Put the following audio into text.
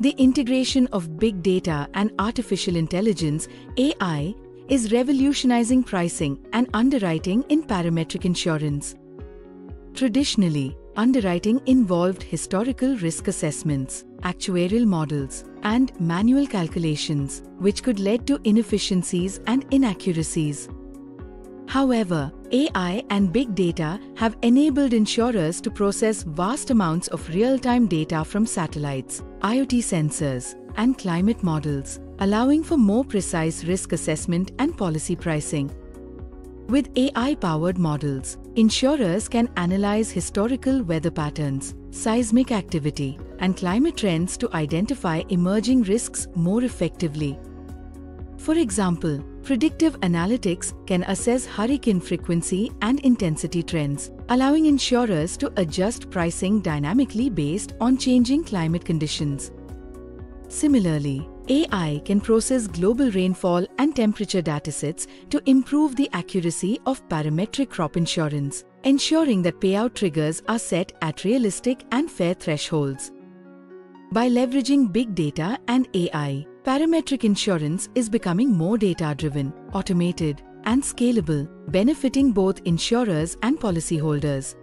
The integration of big data and artificial intelligence, AI, is revolutionizing pricing and underwriting in parametric insurance. Traditionally, underwriting involved historical risk assessments, actuarial models, and manual calculations, which could lead to inefficiencies and inaccuracies. However, AI and big data have enabled insurers to process vast amounts of real-time data from satellites, IoT sensors, and climate models, allowing for more precise risk assessment and policy pricing. With AI-powered models, insurers can analyze historical weather patterns, seismic activity, and climate trends to identify emerging risks more effectively. For example, predictive analytics can assess hurricane frequency and intensity trends, allowing insurers to adjust pricing dynamically based on changing climate conditions. Similarly, AI can process global rainfall and temperature datasets to improve the accuracy of parametric crop insurance, ensuring that payout triggers are set at realistic and fair thresholds. By leveraging big data and AI, parametric insurance is becoming more data-driven, automated, and scalable, benefiting both insurers and policyholders.